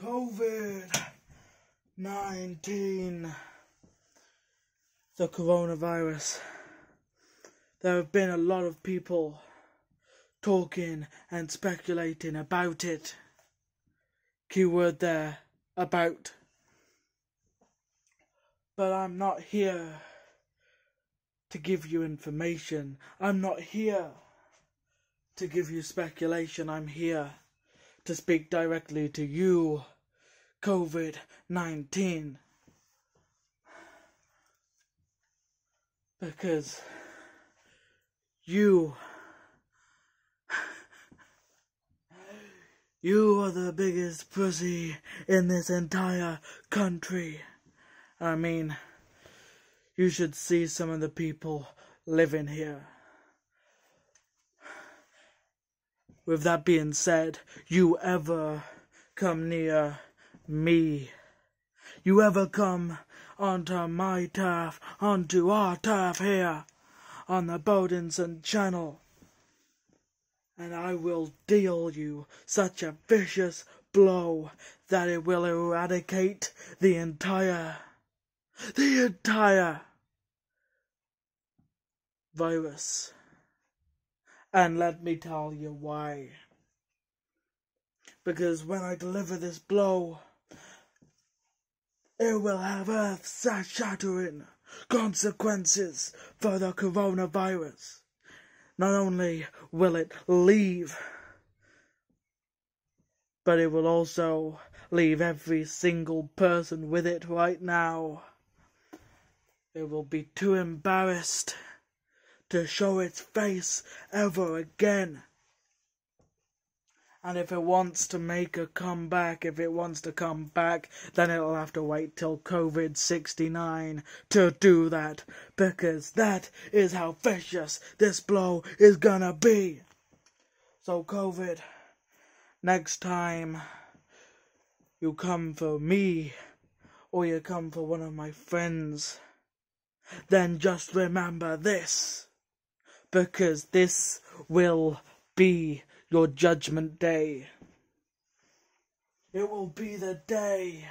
COVID 19. The coronavirus. There have been a lot of people talking and speculating about it. Keyword there, about. But I'm not here to give you information. I'm not here to give you speculation. I'm here to speak directly to you, COVID 19. Because you. You are the biggest pussy in this entire country. I mean, you should see some of the people living here. With that being said, you ever come near me, you ever come onto my turf, onto our turf here, on the Bowdenson Channel, and I will deal you such a vicious blow that it will eradicate the entire, the entire virus. And let me tell you why. Because when I deliver this blow, it will have earth shattering consequences for the coronavirus. Not only will it leave, but it will also leave every single person with it right now. It will be too embarrassed to show its face ever again. And if it wants to make a comeback, if it wants to come back, then it'll have to wait till COVID 69 to do that. Because that is how vicious this blow is gonna be. So, COVID, next time you come for me, or you come for one of my friends, then just remember this because this will be your judgment day. It will be the day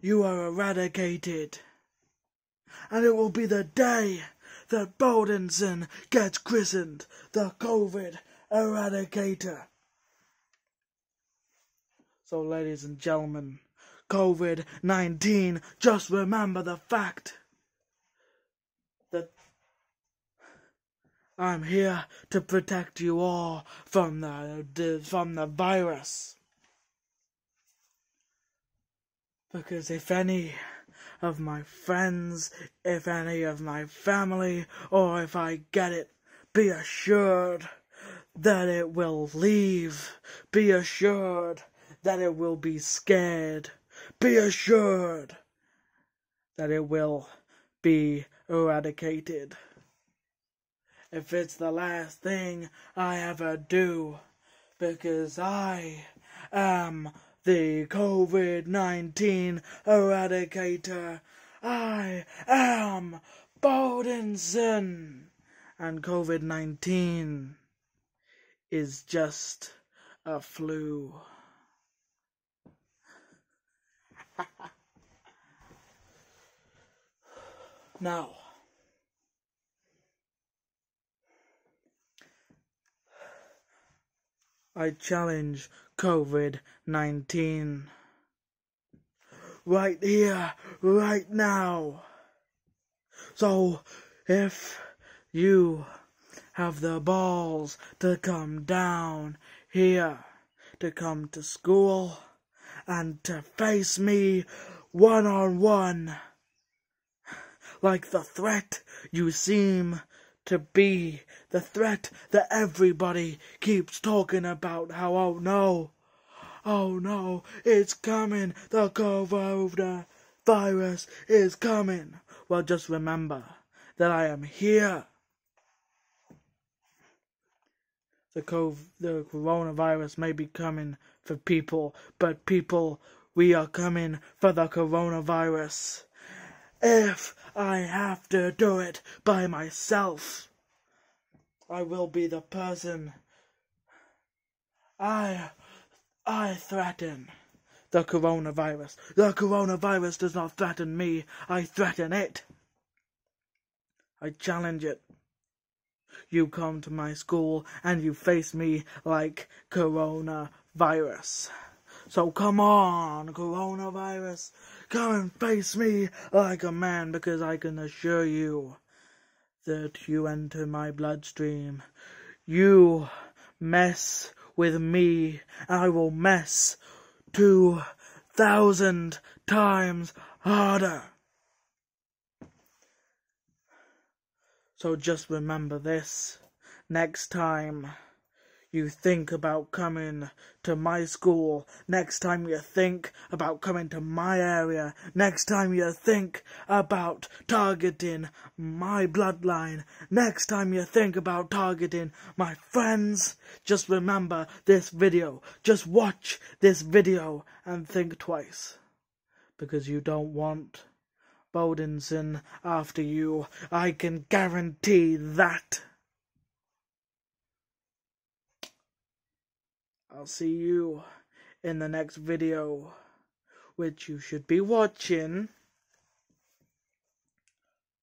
you are eradicated. And it will be the day that Bowdenson gets christened the COVID Eradicator. So, ladies and gentlemen, COVID 19, just remember the fact that I'm here to protect you all from the from the virus. Because if any of my friends, if any of my family, or if I get it, be assured that it will leave. Be assured that it will be scared. Be assured that it will be eradicated if it's the last thing I ever do, because I am the COVID 19 eradicator. I am Bowdenson. And COVID 19 is just a flu. now, I challenge COVID 19. Right here, right now. So, if you have the balls to come down here, to come to school, and to face me one on one, like the threat you seem to be the threat that everybody keeps talking about. How, oh no, oh no, it's coming, the corona virus is coming. Well, just remember that I am here. The, cov- the coronavirus may be coming for people, but people, we are coming for the coronavirus. If I have to do it by myself. I will be the person I I threaten the coronavirus. The coronavirus does not threaten me, I threaten it. I challenge it. You come to my school and you face me like coronavirus. So come on, coronavirus, come and face me like a man because I can assure you that you enter my bloodstream. You mess with me, and I will mess two thousand times harder. So just remember this next time you think about coming to my school, next time you think about coming to my area, next time you think about targeting my bloodline, next time you think about targeting my friends, just remember this video. Just watch this video and think twice. Because you don't want Bodenson after you. I can guarantee that. I'll see you in the next video, which you should be watching.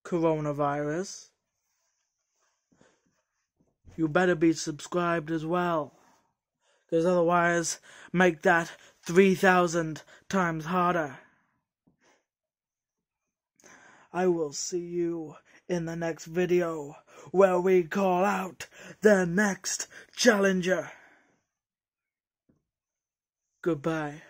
Coronavirus. You better be subscribed as well. Because otherwise, make that 3,000 times harder. I will see you in the next video where we call out the next challenger. Goodbye.